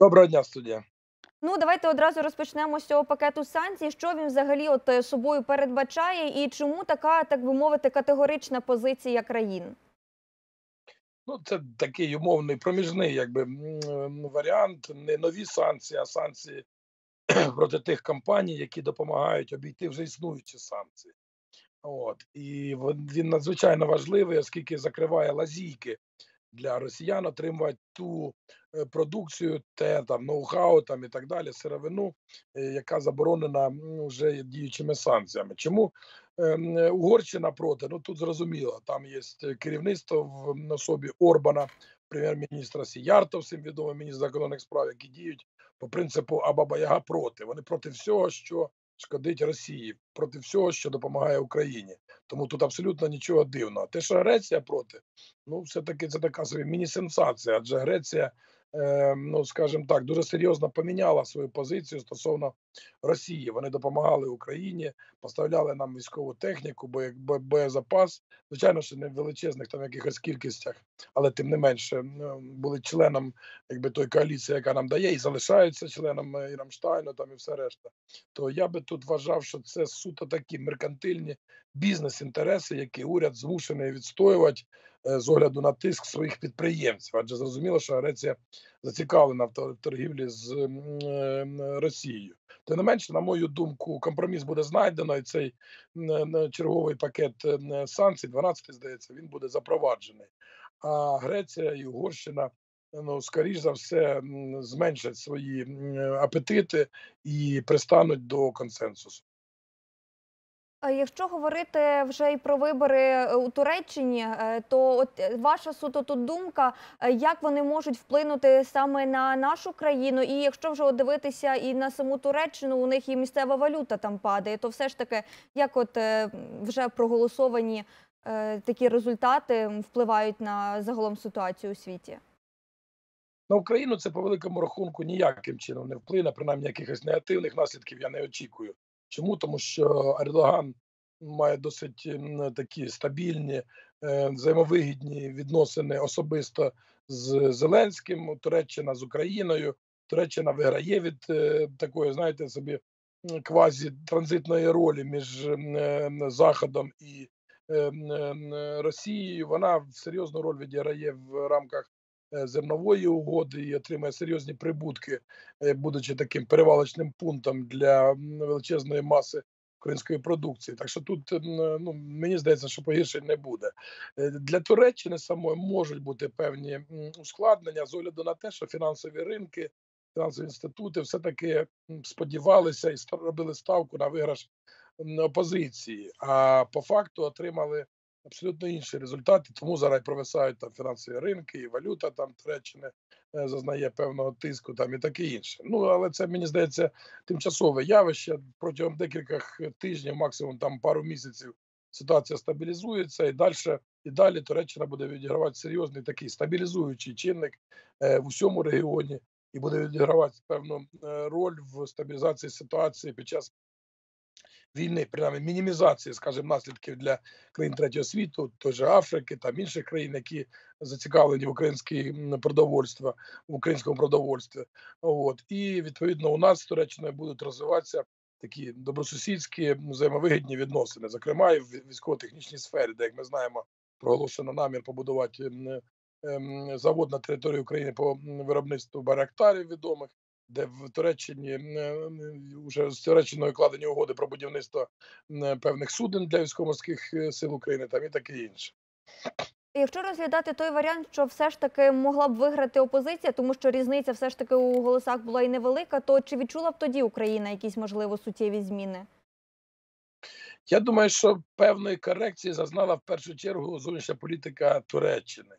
Доброго дня, студія. Ну, давайте одразу розпочнемо з цього пакету санкцій. Що він взагалі от е, собою передбачає, і чому така, так би мовити, категорична позиція країн? Ну, це такий умовний проміжний, якби варіант. Не нові санкції, а санкції проти тих компаній, які допомагають обійти вже існуючі санкції. От і він надзвичайно важливий, оскільки закриває лазійки для росіян отримувати ту е, продукцію, те там ноу-хау там і так далі, сировину, е, яка заборонена вже діючими санкціями. Чому ем, е, Угорщина проти? Ну тут зрозуміло, там є керівництво в особі Орбана, прем'єр-міністра Сіярто, всім відомий міністр закордонних справ, які діють по принципу Абаба Яга проти. Вони проти всього, що шкодить Росії, проти всього, що допомагає Україні. Тому тут абсолютно нічого дивного. Те, що Греція проти, ну все таки це така собі міні-сенсація, адже Греція, е, ну скажімо так, дуже серйозно поміняла свою позицію стосовно Росії. Вони допомагали Україні, поставляли нам військову техніку, бо- боєзапас. Звичайно, що не в величезних там якихось кількостях, але тим не менше були членом якби той коаліції, яка нам дає, і залишаються членом е, і Рамштайну, там і все решта. То я би тут вважав, що це суто такі меркантильні бізнес-інтереси, які уряд змушений відстоювати е, з огляду на тиск своїх підприємців. Адже зрозуміло, що Греція зацікавлена в торгівлі з е, Росією. Тим не менше, на мою думку, компроміс буде знайдено, і цей е, черговий пакет е, санкцій, 12, здається, він буде запроваджений. А Греція і Угорщина. Ну, скоріш за все, зменшать свої апетити і пристануть до консенсусу. Якщо говорити вже і про вибори е, у Туреччині, е, то от е, ваша суто тут думка, як вони можуть вплинути саме на нашу країну, і якщо вже дивитися і на саму Туреччину, у них і місцева валюта там падає, то все ж таки, як от вже проголосовані такі результати впливають на загалом ситуацію у світі? На Україну це по великому рахунку ніяким чином не вплине, принаймні якихось негативних наслідків я не очікую. Чому? Тому що Ердоган має досить такі стабільні, е, взаємовигідні відносини особисто з Зеленським, Туреччина з Україною. Туреччина виграє від е, такої, знаєте, собі квазі-транзитної ролі між е, Заходом і Росією. Вона серйозну роль відіграє в рамках зернової угоди і отримає серйозні прибутки, е, будучи таким перевалочним пунктом для величезної маси української продукції. Так що тут ну мені здається, що погіршень не буде. Е, Для Туреччини самої можуть бути певні ускладнення з огляду на те, що фінансові ринки, фінансові інститути все таки сподівалися і робили ставку на виграш опозиції, а по факту отримали абсолютно інші результати. Тому зараз провисають там фінансові ринки, і валюта там Туреччини е, зазнає певного тиску, там і таке інше. Ну але це мені здається тимчасове явище протягом декількох тижнів, максимум там пару місяців. Ситуація стабілізується і далі і далі Туреччина буде відігравати серйозний такий стабілізуючий чинник е, в усьому регіоні і буде відігравати певну е, роль в стабілізації ситуації під час війни, принаймні мінімізації, скажімо, наслідків для країн третього світу, той же Африки, там інших країн, які зацікавлені в українській м, продовольство, в українському продовольстві. От і відповідно у нас з Туреччиною будуть розвиватися такі добросусідські взаємовигідні відносини, зокрема і в військово-технічній сфері, де як ми знаємо, проголошено намір побудувати ем, завод на території України по виробництву барактарів відомих де в Туреччині вже з Туреччиною укладені угоди про будівництво певних суден для військово-морських е, сил України, там і таке інше. Якщо розглядати той варіант, що все ж таки могла б виграти опозиція, тому що різниця все ж таки у голосах була і невелика, то чи відчула б тоді Україна якісь можливо суттєві зміни? Я думаю, що певної корекції зазнала в першу чергу зовнішня політика Туреччини,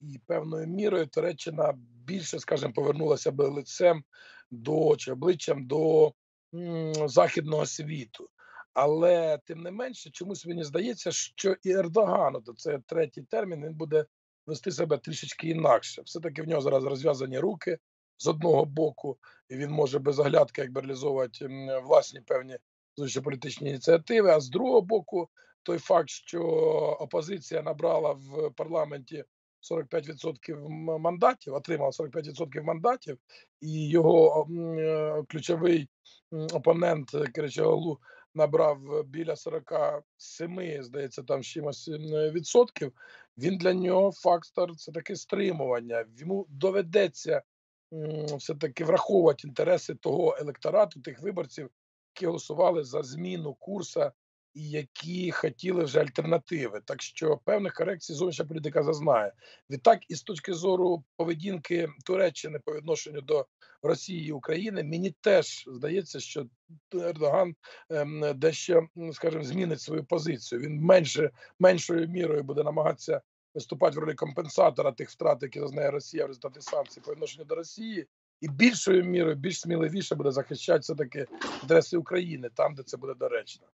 і певною мірою Туреччина більше, скажімо, повернулася би лицем до чи обличчям до м, західного світу. Але тим не менше, чомусь мені здається, що і Ердоган, то це третій термін, він буде вести себе трішечки інакше. Все-таки в нього зараз розв'язані руки з одного боку, і він може без оглядки якби реалізовувати власні певні зовнішньополітичні ініціативи. А з другого боку, той факт, що опозиція набрала в парламенті 45% м- мандатів, отримав 45% мандатів, і його е, ключовий опонент е, Киричагалу набрав біля 47, здається, там чимось відсотків. Він для нього фактор це таке стримування. Йому доведеться все-таки враховувати інтереси того електорату, тих виборців, які голосували за зміну курсу які хотіли вже альтернативи. Так що певних корекцій зовнішня політика зазнає. Відтак, і з точки зору поведінки Туреччини по відношенню до Росії і України, мені теж здається, що Ердоган ем, дещо, скажімо, змінить свою позицію. Він менше меншою мірою буде намагатися виступати в ролі компенсатора тих втрат, які зазнає Росія в результаті санкцій по відношенню до Росії, і більшою мірою, більш сміливіше буде захищати все таки інтереси України там, де це буде доречно.